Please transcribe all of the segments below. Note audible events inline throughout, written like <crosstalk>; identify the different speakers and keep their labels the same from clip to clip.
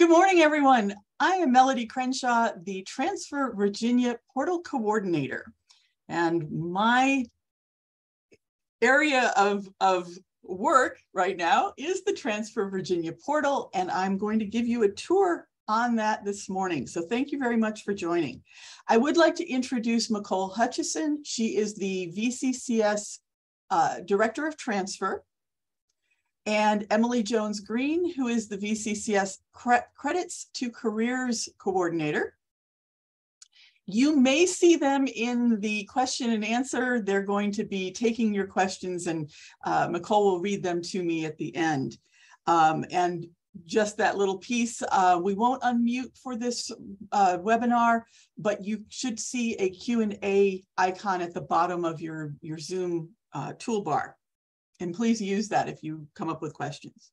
Speaker 1: Good morning, everyone. I am Melody Crenshaw, the Transfer Virginia Portal Coordinator. And my area of, of work right now is the Transfer Virginia portal, and I'm going to give you a tour on that this morning. So thank you very much for joining. I would like to introduce Nicole Hutchison. She is the VCCS uh, Director of Transfer and Emily Jones Green, who is the VCCS Cre Credits to Careers Coordinator. You may see them in the question and answer. They're going to be taking your questions and uh, Nicole will read them to me at the end. Um, and just that little piece, uh, we won't unmute for this uh, webinar, but you should see a Q&A icon at the bottom of your, your Zoom uh, toolbar. And please use that if you come up with questions.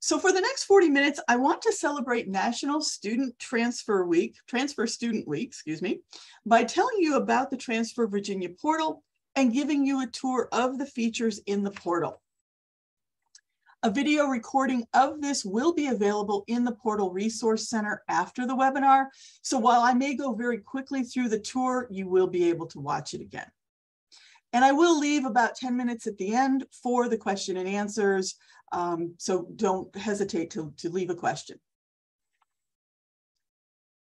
Speaker 1: So for the next 40 minutes, I want to celebrate National Student Transfer Week, Transfer Student Week, excuse me, by telling you about the Transfer Virginia portal and giving you a tour of the features in the portal. A video recording of this will be available in the Portal Resource Center after the webinar. So while I may go very quickly through the tour, you will be able to watch it again. And I will leave about 10 minutes at the end for the question and answers. Um, so don't hesitate to, to leave a question.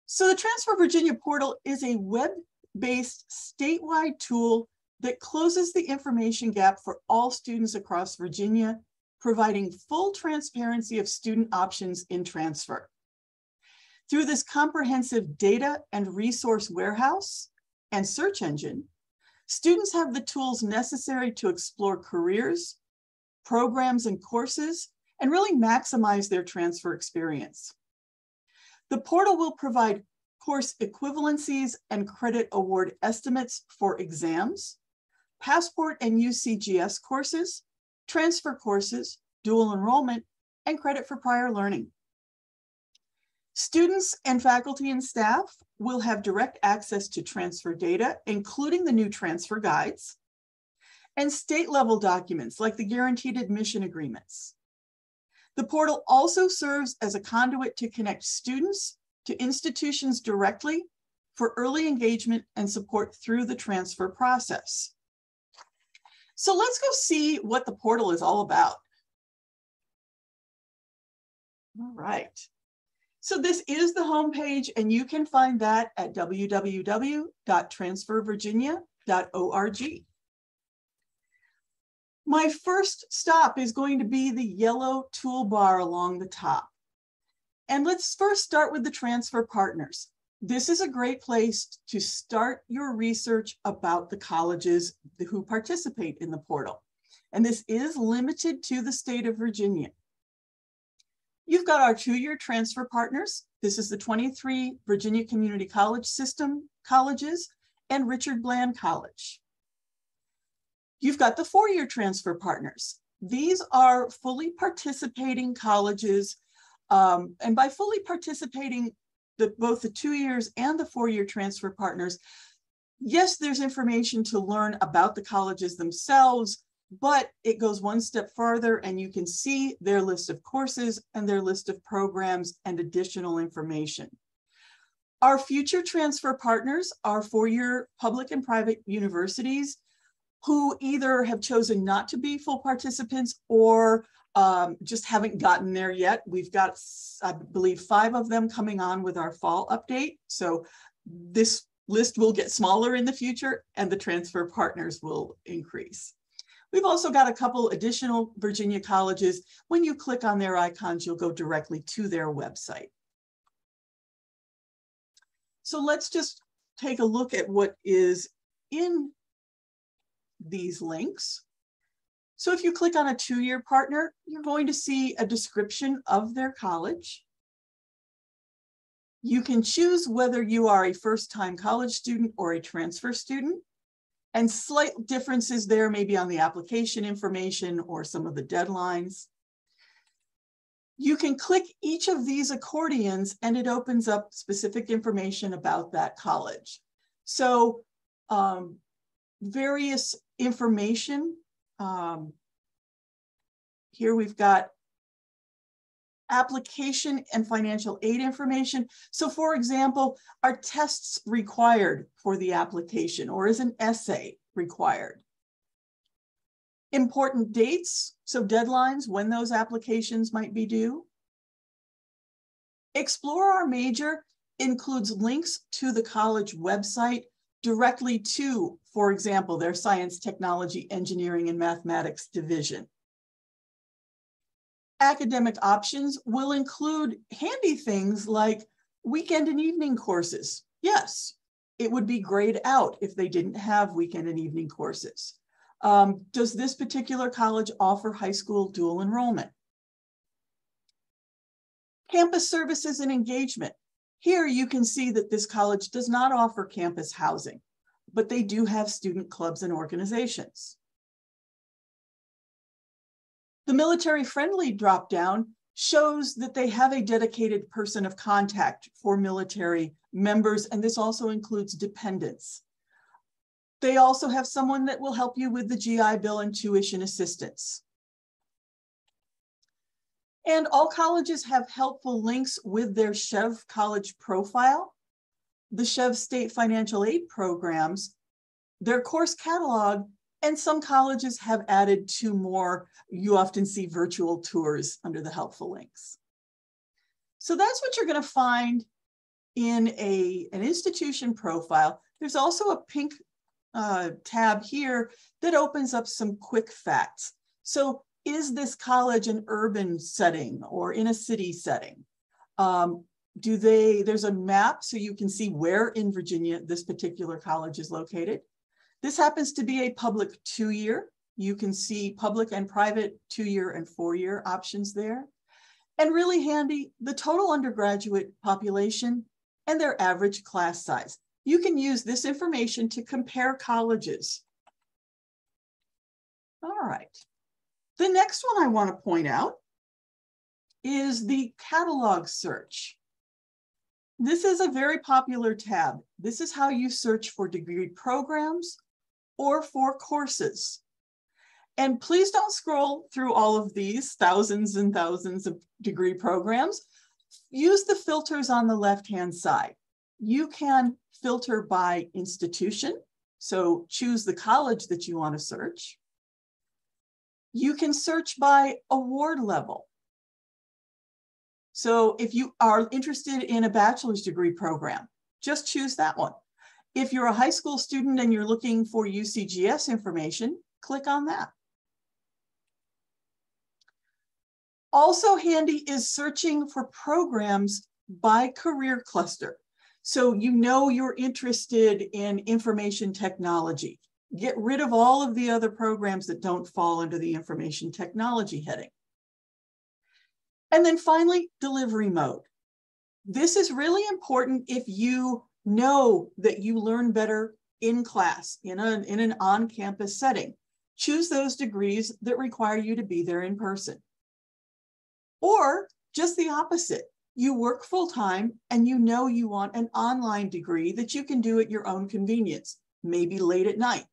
Speaker 1: So the Transfer Virginia portal is a web-based statewide tool that closes the information gap for all students across Virginia, providing full transparency of student options in transfer. Through this comprehensive data and resource warehouse and search engine, Students have the tools necessary to explore careers, programs, and courses, and really maximize their transfer experience. The portal will provide course equivalencies and credit award estimates for exams, passport and UCGS courses, transfer courses, dual enrollment, and credit for prior learning. Students and faculty and staff will have direct access to transfer data, including the new transfer guides, and state level documents like the guaranteed admission agreements. The portal also serves as a conduit to connect students to institutions directly for early engagement and support through the transfer process. So let's go see what the portal is all about. All right. So this is the homepage and you can find that at www.transfervirginia.org. My first stop is going to be the yellow toolbar along the top. And let's first start with the transfer partners. This is a great place to start your research about the colleges who participate in the portal. And this is limited to the state of Virginia. You've got our two-year transfer partners. This is the 23 Virginia Community College System colleges and Richard Bland College. You've got the four-year transfer partners. These are fully participating colleges. Um, and by fully participating, the, both the two years and the four-year transfer partners, yes, there's information to learn about the colleges themselves, but it goes one step farther and you can see their list of courses and their list of programs and additional information. Our future transfer partners are four-year public and private universities who either have chosen not to be full participants or um, just haven't gotten there yet. We've got, I believe, five of them coming on with our fall update. So this list will get smaller in the future and the transfer partners will increase. We've also got a couple additional Virginia colleges. When you click on their icons, you'll go directly to their website. So let's just take a look at what is in these links. So if you click on a two-year partner, you're going to see a description of their college. You can choose whether you are a first-time college student or a transfer student and slight differences there maybe on the application information or some of the deadlines. You can click each of these accordions and it opens up specific information about that college. So um, various information. Um, here we've got application and financial aid information. So for example, are tests required for the application or is an essay required? Important dates, so deadlines, when those applications might be due. Explore Our Major includes links to the college website directly to, for example, their science, technology, engineering, and mathematics division. Academic options will include handy things like weekend and evening courses. Yes, it would be grayed out if they didn't have weekend and evening courses. Um, does this particular college offer high school dual enrollment? Campus services and engagement. Here you can see that this college does not offer campus housing, but they do have student clubs and organizations. The military friendly dropdown shows that they have a dedicated person of contact for military members, and this also includes dependents. They also have someone that will help you with the GI Bill and tuition assistance. And all colleges have helpful links with their SCHEV college profile. The SCHEV state financial aid programs, their course catalog, and some colleges have added two more. You often see virtual tours under the helpful links. So that's what you're gonna find in a, an institution profile. There's also a pink uh, tab here that opens up some quick facts. So is this college an urban setting or in a city setting? Um, do they, there's a map so you can see where in Virginia this particular college is located. This happens to be a public two-year. You can see public and private two-year and four-year options there. And really handy, the total undergraduate population and their average class size you can use this information to compare colleges. All right. The next one I want to point out is the catalog search. This is a very popular tab. This is how you search for degree programs or for courses. And please don't scroll through all of these thousands and thousands of degree programs. Use the filters on the left-hand side you can filter by institution. So choose the college that you want to search. You can search by award level. So if you are interested in a bachelor's degree program, just choose that one. If you're a high school student and you're looking for UCGS information, click on that. Also handy is searching for programs by career cluster. So you know you're interested in information technology. Get rid of all of the other programs that don't fall under the information technology heading. And then finally, delivery mode. This is really important if you know that you learn better in class, in, a, in an on-campus setting. Choose those degrees that require you to be there in person. Or just the opposite you work full time and you know you want an online degree that you can do at your own convenience, maybe late at night.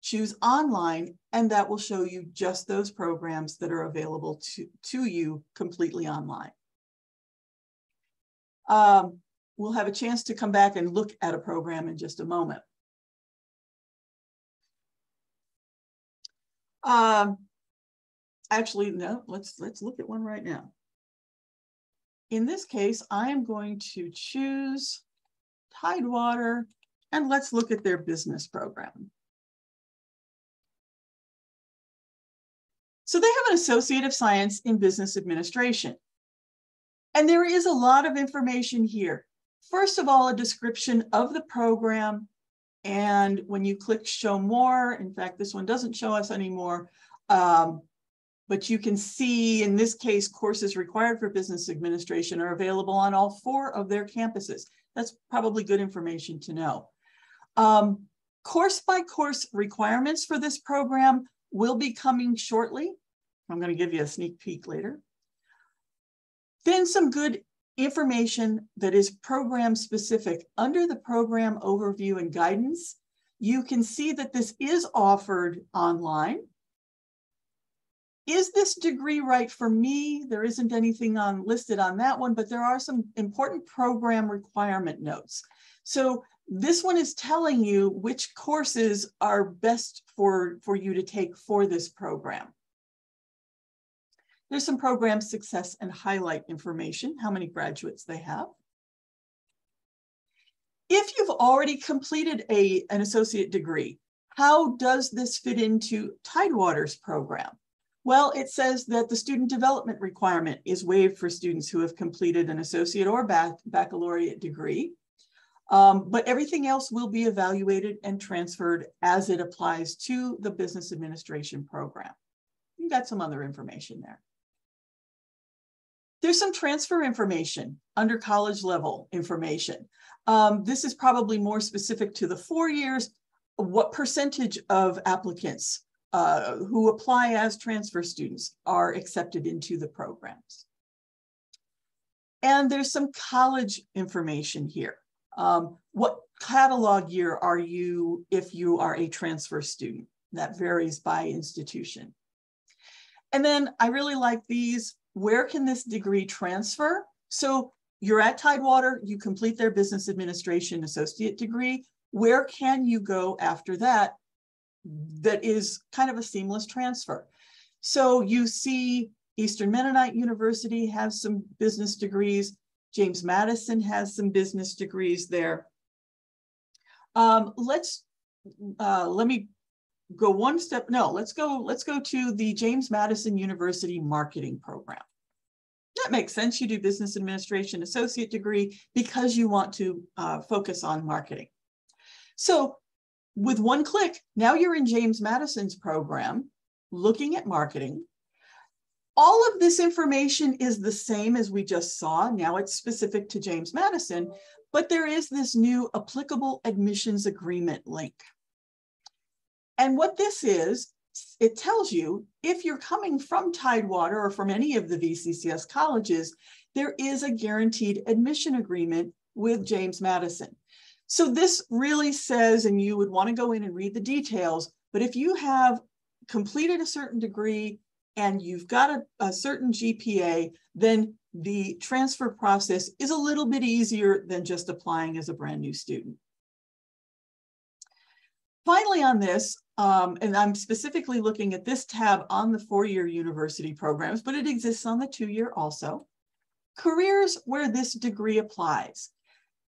Speaker 1: Choose online, and that will show you just those programs that are available to, to you completely online. Um, we'll have a chance to come back and look at a program in just a moment. Um, actually, no, let's, let's look at one right now. In this case, I am going to choose Tidewater and let's look at their business program. So they have an Associate of Science in Business Administration. And there is a lot of information here. First of all, a description of the program. And when you click show more, in fact, this one doesn't show us anymore, um, but you can see in this case, courses required for business administration are available on all four of their campuses. That's probably good information to know. Um, course by course requirements for this program will be coming shortly. I'm gonna give you a sneak peek later. Then some good information that is program specific. Under the program overview and guidance, you can see that this is offered online is this degree right for me? There isn't anything on listed on that one, but there are some important program requirement notes. So this one is telling you which courses are best for, for you to take for this program. There's some program success and highlight information, how many graduates they have. If you've already completed a, an associate degree, how does this fit into Tidewater's program? Well, it says that the student development requirement is waived for students who have completed an associate or bac baccalaureate degree. Um, but everything else will be evaluated and transferred as it applies to the business administration program. You got some other information there. There's some transfer information under college level information. Um, this is probably more specific to the four years. What percentage of applicants uh, who apply as transfer students are accepted into the programs? And there's some college information here. Um, what catalog year are you if you are a transfer student? That varies by institution. And then I really like these. Where can this degree transfer? So you're at Tidewater, you complete their business administration associate degree. Where can you go after that? That is kind of a seamless transfer. So you see Eastern Mennonite University has some business degrees. James Madison has some business degrees there. Um, let's, uh, let me go one step, no, let's go, let's go to the James Madison University marketing program. That makes sense. You do business administration associate degree because you want to uh, focus on marketing. So with one click, now you're in James Madison's program, looking at marketing. All of this information is the same as we just saw. Now it's specific to James Madison, but there is this new applicable admissions agreement link. And what this is, it tells you if you're coming from Tidewater or from any of the VCCS colleges, there is a guaranteed admission agreement with James Madison. So this really says, and you would want to go in and read the details, but if you have completed a certain degree and you've got a, a certain GPA, then the transfer process is a little bit easier than just applying as a brand new student. Finally on this, um, and I'm specifically looking at this tab on the four-year university programs, but it exists on the two-year also. Careers where this degree applies.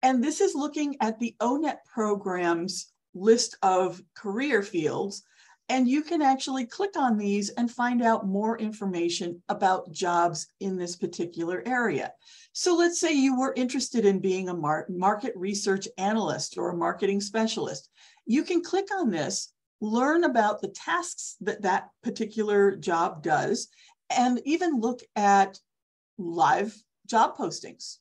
Speaker 1: And this is looking at the ONET program's list of career fields. And you can actually click on these and find out more information about jobs in this particular area. So let's say you were interested in being a market research analyst or a marketing specialist. You can click on this, learn about the tasks that that particular job does, and even look at live job postings.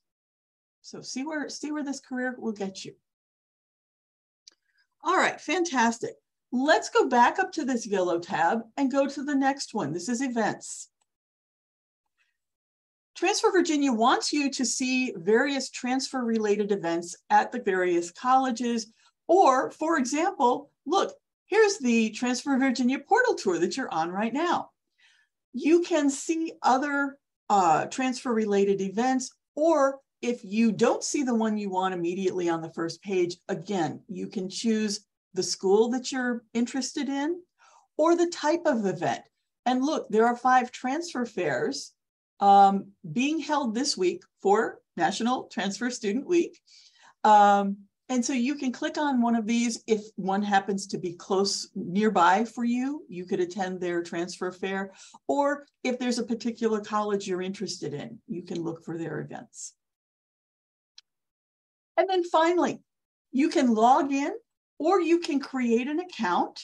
Speaker 1: So see where, see where this career will get you. All right, fantastic. Let's go back up to this yellow tab and go to the next one. This is events. Transfer Virginia wants you to see various transfer related events at the various colleges or, for example, look, here's the Transfer Virginia portal tour that you're on right now. You can see other uh, transfer related events, or if you don't see the one you want immediately on the first page, again, you can choose the school that you're interested in or the type of event. And look, there are five transfer fairs um, being held this week for National Transfer Student Week. Um, and so you can click on one of these if one happens to be close nearby for you, you could attend their transfer fair. Or if there's a particular college you're interested in, you can look for their events. And then finally, you can log in or you can create an account.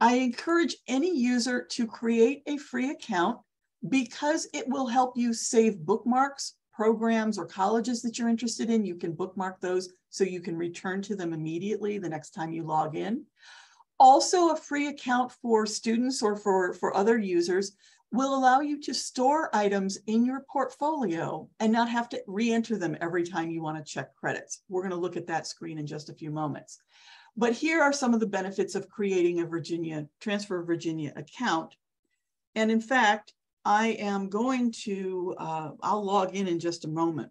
Speaker 1: I encourage any user to create a free account because it will help you save bookmarks programs or colleges that you're interested in, you can bookmark those so you can return to them immediately the next time you log in. Also, a free account for students or for, for other users will allow you to store items in your portfolio and not have to re-enter them every time you want to check credits. We're going to look at that screen in just a few moments. But here are some of the benefits of creating a Virginia Transfer Virginia account. And in fact, I am going to, uh, I'll log in in just a moment.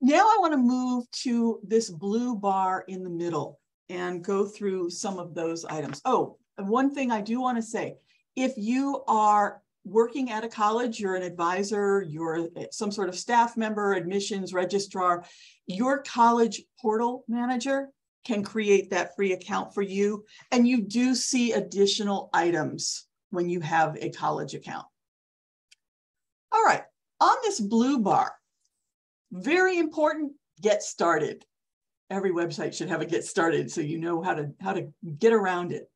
Speaker 1: Now I want to move to this blue bar in the middle and go through some of those items. Oh, one thing I do want to say, if you are working at a college, you're an advisor, you're some sort of staff member, admissions registrar, your college portal manager can create that free account for you. And you do see additional items when you have a college account. All right, on this blue bar, very important, get started. Every website should have a get started so you know how to, how to get around it.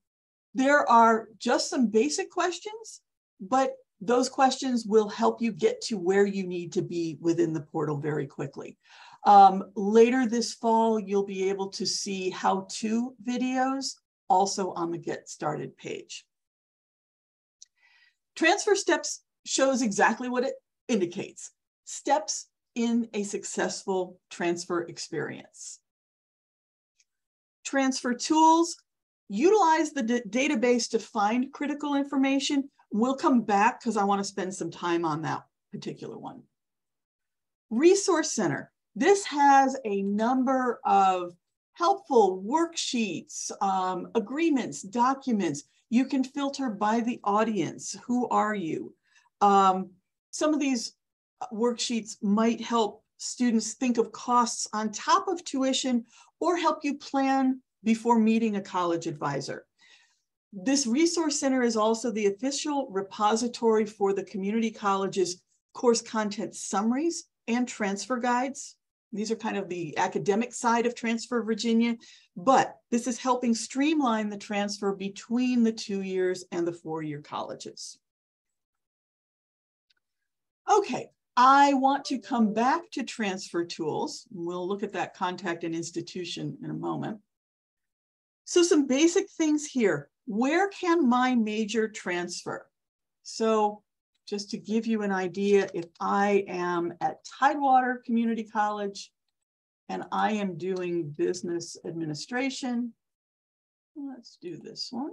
Speaker 1: There are just some basic questions, but those questions will help you get to where you need to be within the portal very quickly. Um, later this fall, you'll be able to see how-to videos also on the Get Started page. Transfer steps shows exactly what it indicates. Steps in a successful transfer experience. Transfer tools, utilize the database to find critical information. We'll come back because I want to spend some time on that particular one. Resource Center. This has a number of helpful worksheets, um, agreements, documents. You can filter by the audience. Who are you? Um, some of these worksheets might help students think of costs on top of tuition or help you plan before meeting a college advisor. This resource center is also the official repository for the community college's course content summaries and transfer guides. These are kind of the academic side of Transfer Virginia, but this is helping streamline the transfer between the two years and the four-year colleges. Okay, I want to come back to transfer tools. We'll look at that contact and institution in a moment. So some basic things here. Where can my major transfer? So just to give you an idea, if I am at Tidewater Community College and I am doing business administration, let's do this one,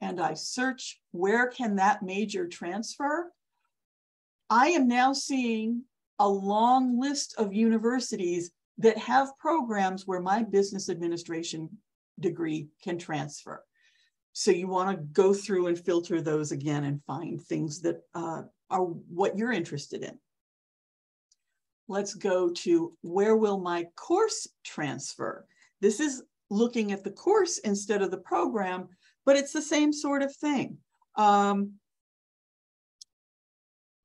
Speaker 1: and I search where can that major transfer, I am now seeing a long list of universities that have programs where my business administration degree can transfer. So you want to go through and filter those again and find things that uh, are what you're interested in. Let's go to where will my course transfer? This is looking at the course instead of the program, but it's the same sort of thing. Um,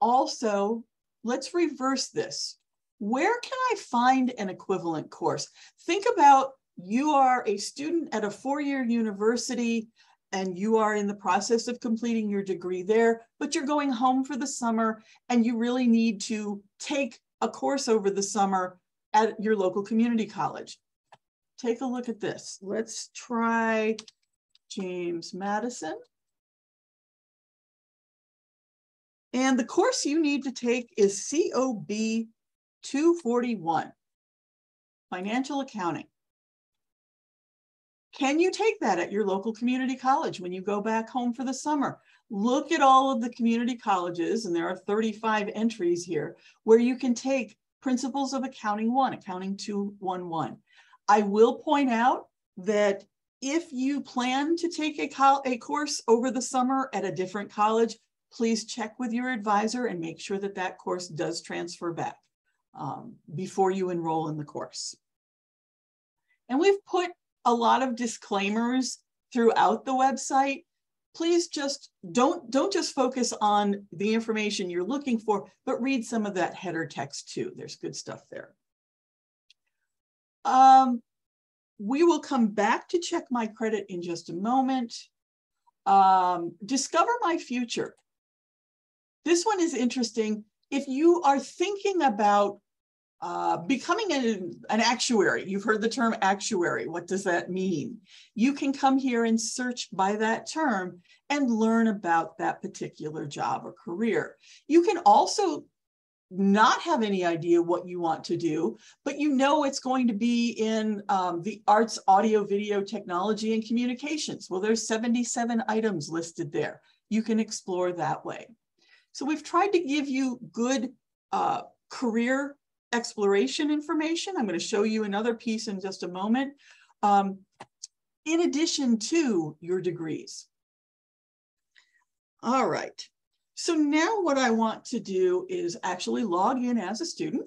Speaker 1: also, let's reverse this. Where can I find an equivalent course? Think about you are a student at a four-year university and you are in the process of completing your degree there, but you're going home for the summer and you really need to take a course over the summer at your local community college. Take a look at this. Let's try James Madison. And the course you need to take is COB 241, Financial Accounting. Can you take that at your local community college when you go back home for the summer? Look at all of the community colleges, and there are 35 entries here, where you can take Principles of Accounting 1, Accounting 211. I will point out that if you plan to take a, a course over the summer at a different college, please check with your advisor and make sure that that course does transfer back um, before you enroll in the course. And we've put a lot of disclaimers throughout the website. Please just don't, don't just focus on the information you're looking for, but read some of that header text too. There's good stuff there. Um, we will come back to check my credit in just a moment. Um, discover my future. This one is interesting. If you are thinking about uh, becoming an, an actuary, you've heard the term actuary. What does that mean? You can come here and search by that term and learn about that particular job or career. You can also not have any idea what you want to do, but you know it's going to be in um, the arts, audio, video, technology, and communications. Well, there's 77 items listed there. you can explore that way. So we've tried to give you good uh, career exploration information. I'm going to show you another piece in just a moment. Um, in addition to your degrees. All right. So now what I want to do is actually log in as a student.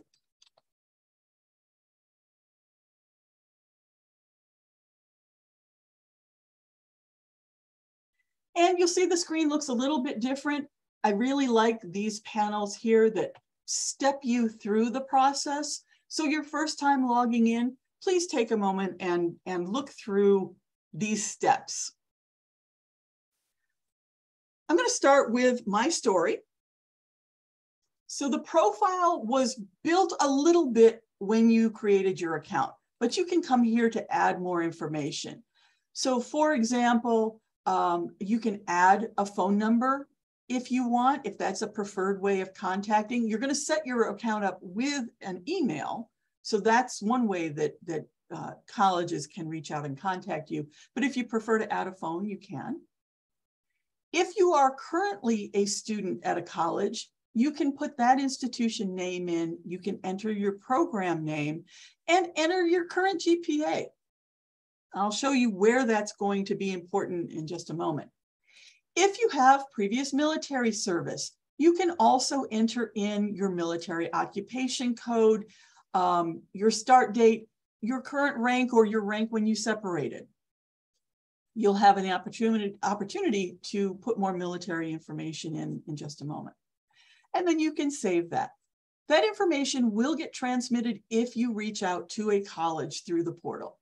Speaker 1: And you'll see the screen looks a little bit different. I really like these panels here that step you through the process. So your first time logging in, please take a moment and, and look through these steps. I'm going to start with my story. So the profile was built a little bit when you created your account, but you can come here to add more information. So for example, um, you can add a phone number if you want, if that's a preferred way of contacting. You're going to set your account up with an email. So that's one way that, that uh, colleges can reach out and contact you. But if you prefer to add a phone, you can. If you are currently a student at a college, you can put that institution name in, you can enter your program name and enter your current GPA. I'll show you where that's going to be important in just a moment. If you have previous military service, you can also enter in your military occupation code, um, your start date, your current rank or your rank when you separated. You'll have an opportunity, opportunity to put more military information in in just a moment. And then you can save that. That information will get transmitted if you reach out to a college through the portal.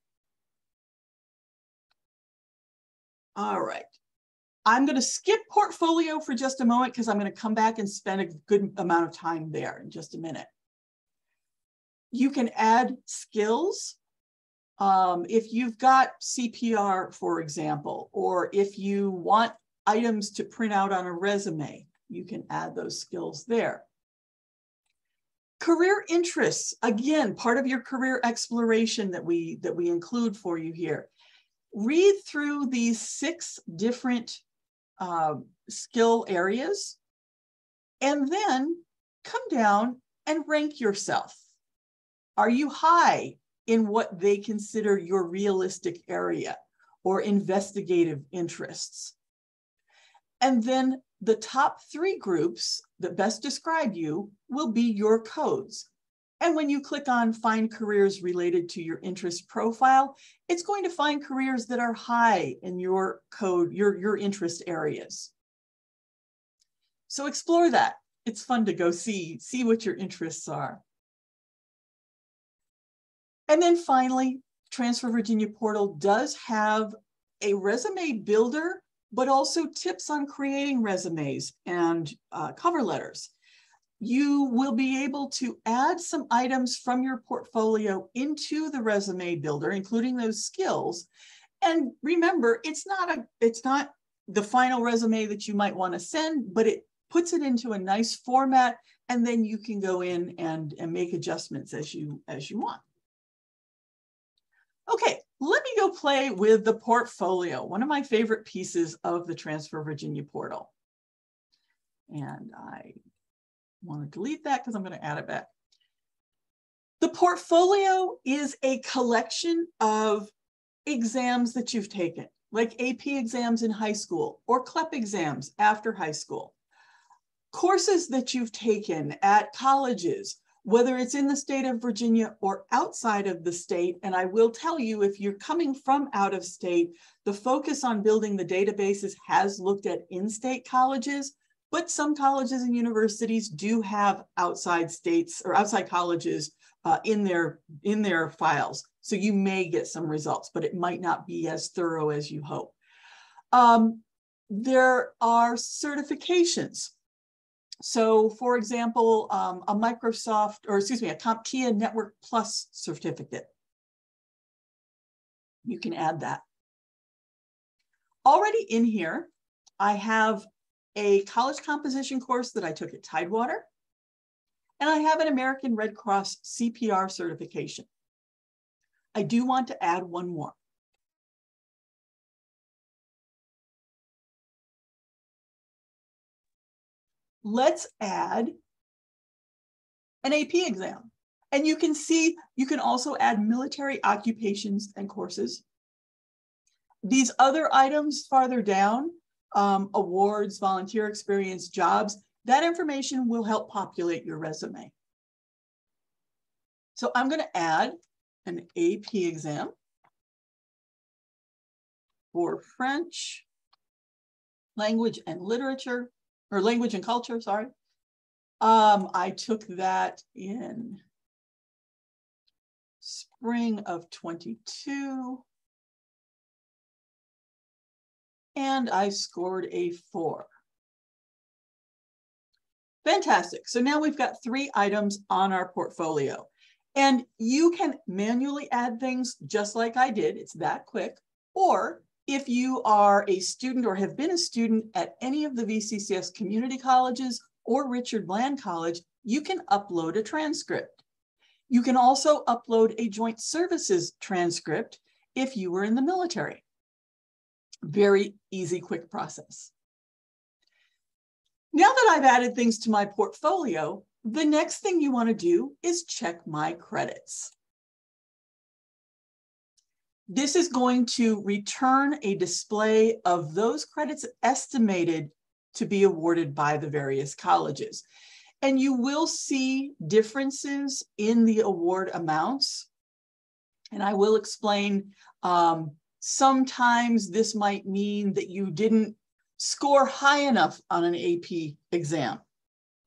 Speaker 1: All right. I'm going to skip portfolio for just a moment because I'm going to come back and spend a good amount of time there in just a minute. You can add skills. Um, if you've got CPR, for example, or if you want items to print out on a resume, you can add those skills there. Career interests, again, part of your career exploration that we, that we include for you here. Read through these six different uh, skill areas and then come down and rank yourself. Are you high in what they consider your realistic area or investigative interests? And then the top three groups that best describe you will be your codes. And when you click on find careers related to your interest profile, it's going to find careers that are high in your code, your, your interest areas. So explore that. It's fun to go see, see what your interests are. And then finally, Transfer Virginia portal does have a resume builder, but also tips on creating resumes and uh, cover letters. You will be able to add some items from your portfolio into the resume builder, including those skills. And remember, it's not a it's not the final resume that you might want to send, but it puts it into a nice format, and then you can go in and, and make adjustments as you as you want. Okay, let me go play with the portfolio, one of my favorite pieces of the Transfer Virginia portal. And I want to delete that because I'm going to add it back. The portfolio is a collection of exams that you've taken, like AP exams in high school or CLEP exams after high school. Courses that you've taken at colleges, whether it's in the state of Virginia or outside of the state. And I will tell you, if you're coming from out of state, the focus on building the databases has looked at in-state colleges, but some colleges and universities do have outside states or outside colleges uh, in their in their files. So you may get some results, but it might not be as thorough as you hope. Um, there are certifications. So for example, um, a Microsoft, or excuse me, a CompTIA Network Plus certificate. You can add that. Already in here, I have a college composition course that I took at Tidewater, and I have an American Red Cross CPR certification. I do want to add one more. let's add an AP exam. And you can see, you can also add military occupations and courses. These other items farther down, um, awards, volunteer experience, jobs, that information will help populate your resume. So I'm gonna add an AP exam for French, language and literature, or language and culture, sorry. Um, I took that in spring of 22. And I scored a four. Fantastic. So now we've got three items on our portfolio. And you can manually add things just like I did. It's that quick. Or if you are a student or have been a student at any of the VCCS community colleges or Richard Bland College, you can upload a transcript. You can also upload a joint services transcript if you were in the military. Very easy, quick process. Now that I've added things to my portfolio, the next thing you want to do is check my credits. This is going to return a display of those credits estimated to be awarded by the various colleges. And you will see differences in the award amounts. And I will explain, um, sometimes this might mean that you didn't score high enough on an AP exam.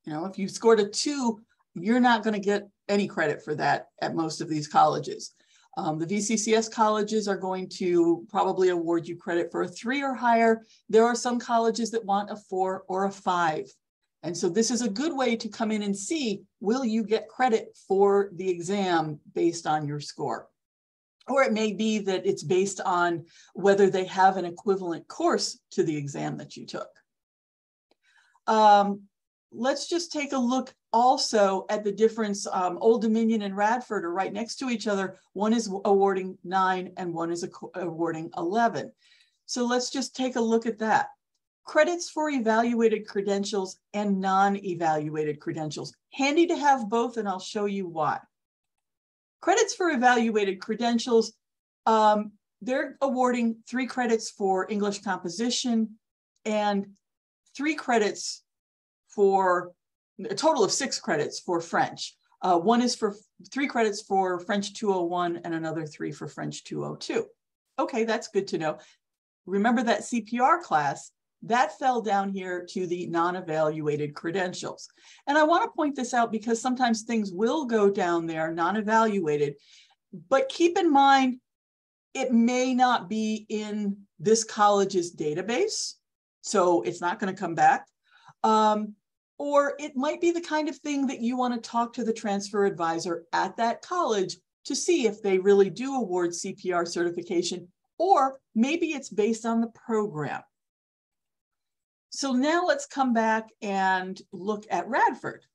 Speaker 1: You know, if you scored a two, you're not going to get any credit for that at most of these colleges. Um, the VCCS colleges are going to probably award you credit for a three or higher. There are some colleges that want a four or a five. And so this is a good way to come in and see, will you get credit for the exam based on your score? Or it may be that it's based on whether they have an equivalent course to the exam that you took. Um, let's just take a look also at the difference. Um, Old Dominion and Radford are right next to each other. One is awarding nine and one is awarding 11. So let's just take a look at that. Credits for evaluated credentials and non-evaluated credentials. Handy to have both and I'll show you why. Credits for evaluated credentials, um, they're awarding three credits for English composition and three credits for a total of six credits for French. Uh, one is for three credits for French 201 and another three for French 202. Okay, that's good to know. Remember that CPR class, that fell down here to the non-evaluated credentials. And I wanna point this out because sometimes things will go down there non-evaluated, but keep in mind, it may not be in this college's database, so it's not gonna come back. Um, or it might be the kind of thing that you want to talk to the transfer advisor at that college to see if they really do award CPR certification, or maybe it's based on the program. So now let's come back and look at Radford.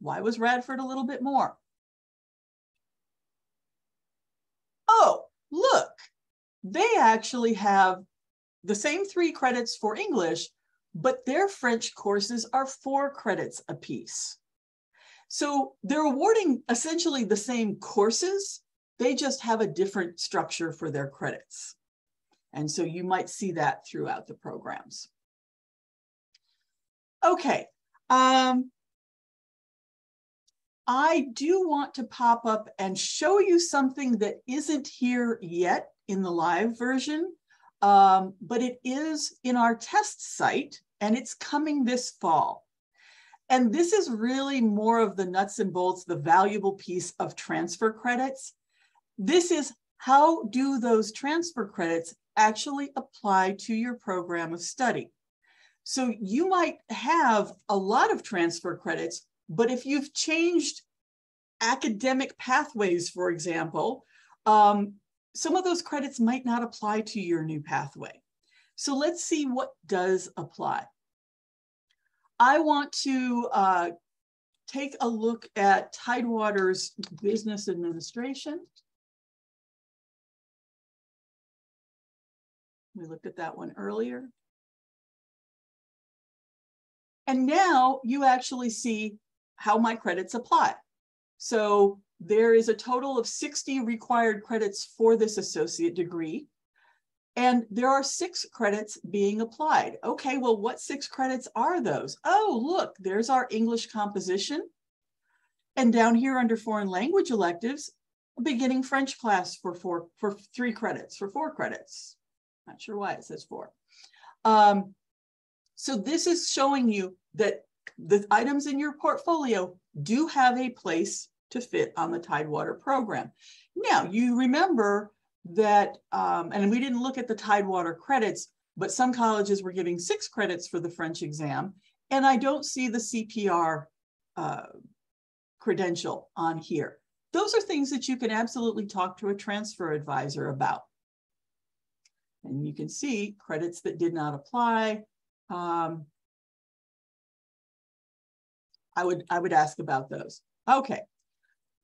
Speaker 1: Why was Radford a little bit more? Oh, look, they actually have the same three credits for English, but their French courses are four credits apiece. So they're awarding essentially the same courses, they just have a different structure for their credits. And so you might see that throughout the programs. Okay, um, I do want to pop up and show you something that isn't here yet in the live version um, but it is in our test site and it's coming this fall. And this is really more of the nuts and bolts, the valuable piece of transfer credits. This is how do those transfer credits actually apply to your program of study? So you might have a lot of transfer credits, but if you've changed academic pathways, for example, um, some of those credits might not apply to your new pathway. So let's see what does apply. I want to uh, take a look at Tidewater's business administration. We looked at that one earlier. And now you actually see how my credits apply. So there is a total of 60 required credits for this associate degree. And there are six credits being applied. Okay, well, what six credits are those? Oh, look, there's our English composition. And down here under foreign language electives, beginning French class for four, for three credits, for four credits. Not sure why it says four. Um, so this is showing you that the items in your portfolio do have a place to fit on the Tidewater program. Now, you remember that, um, and we didn't look at the Tidewater credits, but some colleges were giving six credits for the French exam, and I don't see the CPR uh, credential on here. Those are things that you can absolutely talk to a transfer advisor about. And you can see credits that did not apply. Um, I would I would ask about those. Okay,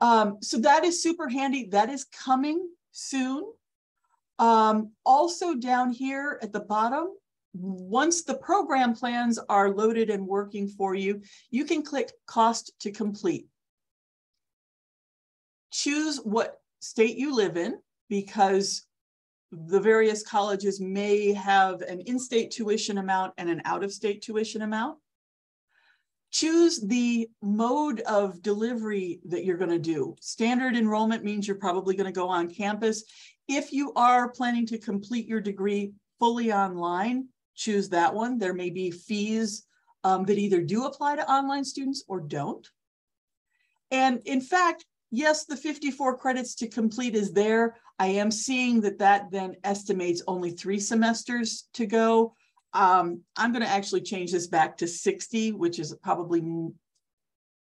Speaker 1: um, so that is super handy. That is coming soon. Um, also down here at the bottom, once the program plans are loaded and working for you, you can click cost to complete. Choose what state you live in because the various colleges may have an in-state tuition amount and an out-of-state tuition amount. Choose the mode of delivery that you're going to do. Standard enrollment means you're probably going to go on campus. If you are planning to complete your degree fully online, choose that one. There may be fees um, that either do apply to online students or don't. And in fact, yes, the 54 credits to complete is there. I am seeing that that then estimates only three semesters to go. Um, I'm going to actually change this back to 60, which is probably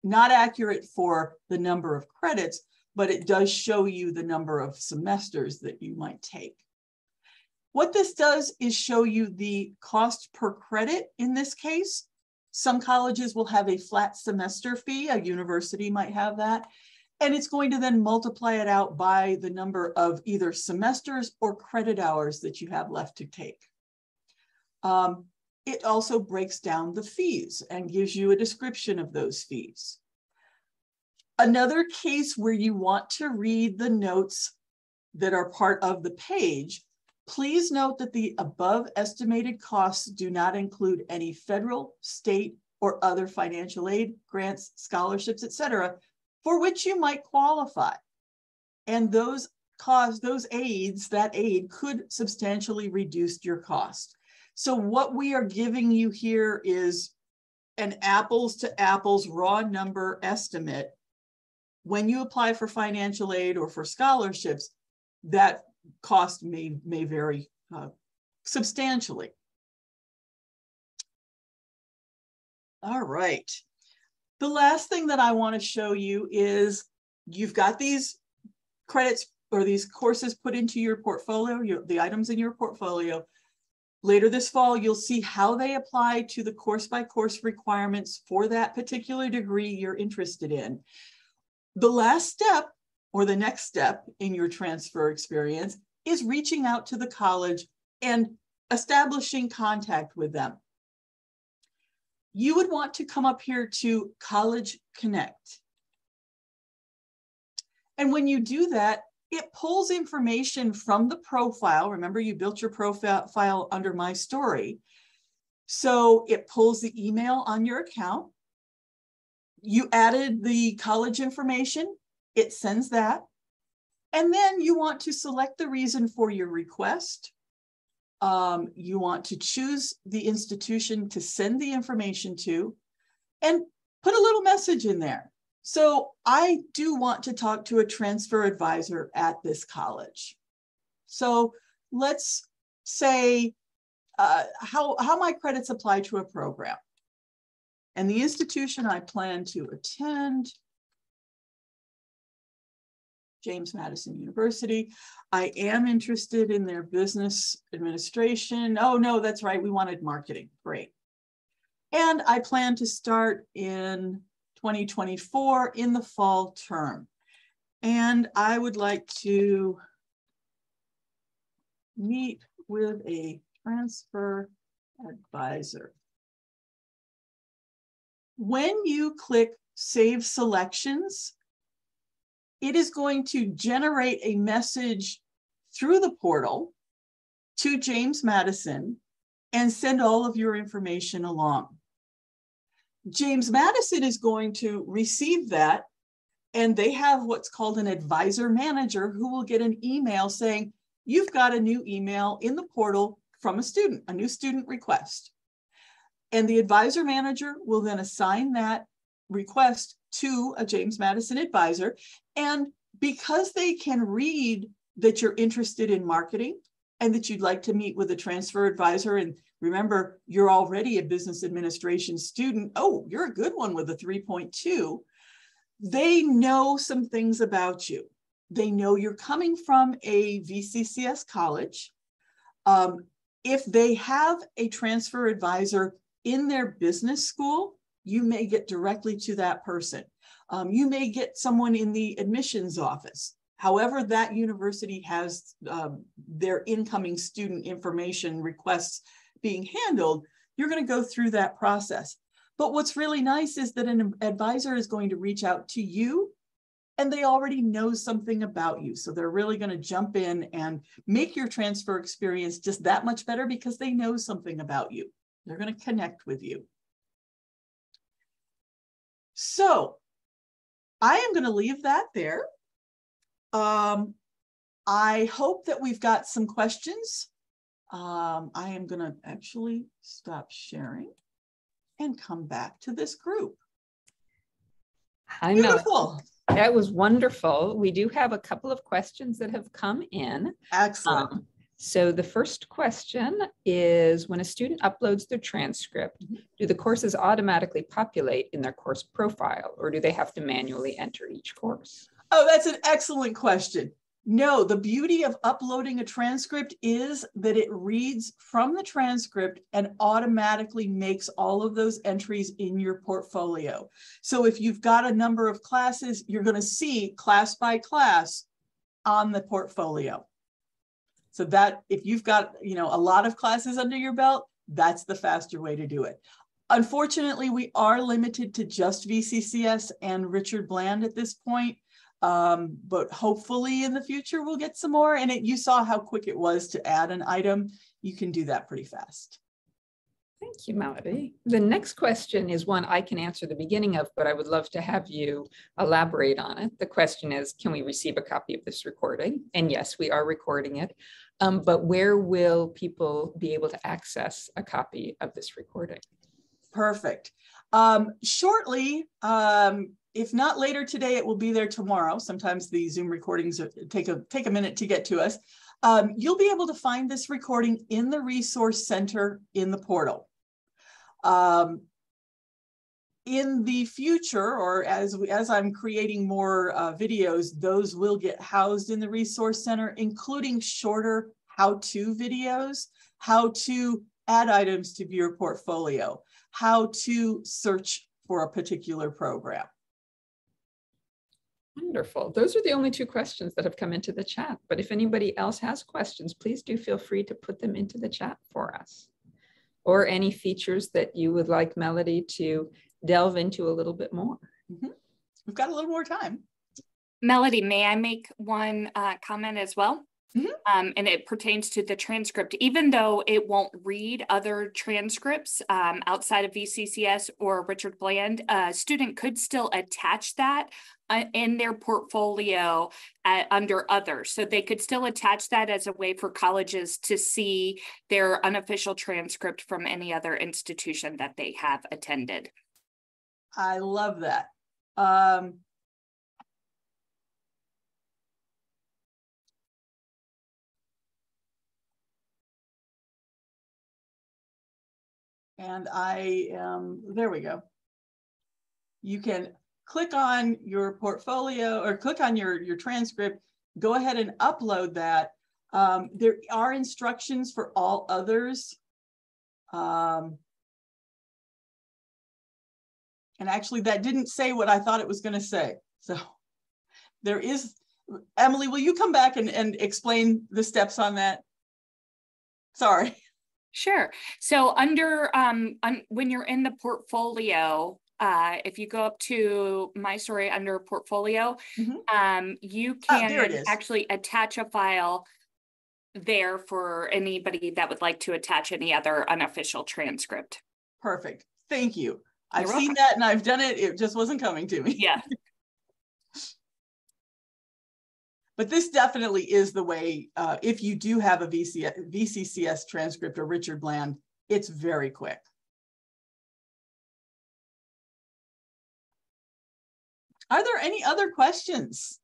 Speaker 1: not accurate for the number of credits, but it does show you the number of semesters that you might take. What this does is show you the cost per credit in this case. Some colleges will have a flat semester fee, a university might have that, and it's going to then multiply it out by the number of either semesters or credit hours that you have left to take. Um, it also breaks down the fees and gives you a description of those fees. Another case where you want to read the notes that are part of the page, please note that the above estimated costs do not include any federal, state, or other financial aid, grants, scholarships, etc., for which you might qualify. And those costs, those aids, that aid could substantially reduce your cost. So what we are giving you here is an apples to apples raw number estimate. When you apply for financial aid or for scholarships, that cost may, may vary uh, substantially. All right. The last thing that I want to show you is you've got these credits or these courses put into your portfolio, your, the items in your portfolio. Later this fall, you'll see how they apply to the course by course requirements for that particular degree you're interested in. The last step or the next step in your transfer experience is reaching out to the college and establishing contact with them. You would want to come up here to College Connect. And when you do that, it pulls information from the profile. Remember, you built your profile under My Story. So it pulls the email on your account. You added the college information, it sends that. And then you want to select the reason for your request. Um, you want to choose the institution to send the information to and put a little message in there. So I do want to talk to a transfer advisor at this college. So let's say uh, how, how my credits apply to a program. And the institution I plan to attend, James Madison University. I am interested in their business administration. Oh no, that's right, we wanted marketing, great. And I plan to start in 2024 in the fall term. And I would like to meet with a transfer advisor. when you click Save Selections, it is going to generate a message through the portal to James Madison and send all of your information along. James Madison is going to receive that and they have what's called an advisor manager who will get an email saying, you've got a new email in the portal from a student, a new student request. And the advisor manager will then assign that request to a James Madison advisor. And because they can read that you're interested in marketing and that you'd like to meet with a transfer advisor, and remember, you're already a business administration student. Oh, you're a good one with a 3.2. They know some things about you. They know you're coming from a VCCS college. Um, if they have a transfer advisor in their business school, you may get directly to that person. Um, you may get someone in the admissions office. However, that university has um, their incoming student information requests being handled, you're going to go through that process. But what's really nice is that an advisor is going to reach out to you and they already know something about you. So they're really going to jump in and make your transfer experience just that much better because they know something about you. They're going to connect with you. So I am going to leave that there. Um, I hope that we've got some questions. Um, I am going to actually stop sharing and come back to this group.
Speaker 2: I Beautiful. know. That was wonderful. We do have a couple of questions that have come in.
Speaker 1: Excellent. Um,
Speaker 2: so the first question is when a student uploads their transcript, do the courses automatically populate in their course profile or do they have to manually enter each course?
Speaker 1: Oh, that's an excellent question. No, the beauty of uploading a transcript is that it reads from the transcript and automatically makes all of those entries in your portfolio. So if you've got a number of classes, you're going to see class by class on the portfolio. So that if you've got, you know, a lot of classes under your belt, that's the faster way to do it. Unfortunately, we are limited to just VCCS and Richard Bland at this point. Um, but hopefully in the future we'll get some more. And it, you saw how quick it was to add an item. You can do that pretty fast.
Speaker 2: Thank you, Melody. The next question is one I can answer the beginning of, but I would love to have you elaborate on it. The question is, can we receive a copy of this recording? And yes, we are recording it. Um, but where will people be able to access a copy of this recording?
Speaker 1: Perfect. Um, shortly, um, if not later today, it will be there tomorrow. Sometimes the Zoom recordings take a take a minute to get to us. Um, you'll be able to find this recording in the resource center in the portal. Um, in the future, or as we, as I'm creating more uh, videos, those will get housed in the resource center, including shorter how-to videos, how to add items to your portfolio, how to search for a particular program.
Speaker 2: Wonderful. Those are the only two questions that have come into the chat. But if anybody else has questions, please do feel free to put them into the chat for us. Or any features that you would like Melody to delve into a little bit more.
Speaker 1: Mm -hmm. We've got a little more time.
Speaker 3: Melody, may I make one uh, comment as well? Mm-hmm. Um, and it pertains to the transcript, even though it won't read other transcripts um, outside of VCCS or Richard Bland, a student could still attach that uh, in their portfolio at, under others. So they could still attach that as a way for colleges to see their unofficial transcript from any other institution that they have attended.
Speaker 1: I love that. Um, and I am, there we go. You can click on your portfolio or click on your, your transcript, go ahead and upload that. Um, there are instructions for all others. Um, and actually that didn't say what I thought it was gonna say. So there is, Emily, will you come back and, and explain the steps on that? Sorry.
Speaker 3: Sure. So under um, when you're in the portfolio, uh, if you go up to my story under portfolio,
Speaker 1: Mhm.
Speaker 3: um, you
Speaker 1: it
Speaker 3: can
Speaker 1: is.
Speaker 3: actually attach a file there for anybody that would like to attach any other unofficial transcript.
Speaker 1: Perfect. Thank you. I've
Speaker 3: You're
Speaker 1: seen that and I've done it. It just wasn't coming to me.
Speaker 3: Yeah. <laughs>
Speaker 1: But this definitely is the way, uh, if you do have a VC, VCCS transcript or Richard Bland, it's very quick. Are there any other questions?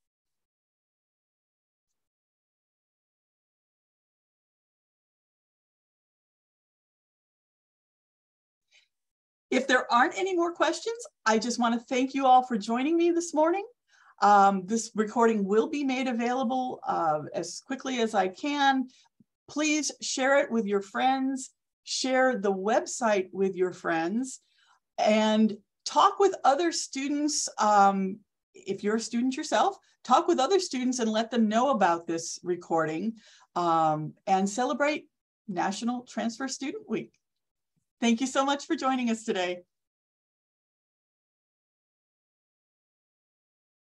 Speaker 1: If there aren't any more questions, I just want to thank you all for joining me this morning. Um, this recording will be made available uh, as quickly as I can. Please share it with your friends, share the website with your friends, and talk with other students. Um, if you're a student yourself, talk with other students and let them know about this recording um, and celebrate National Transfer Student Week. Thank you so much for joining us today.